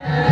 Yeah.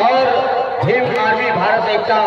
और Bhim army Bharat एकता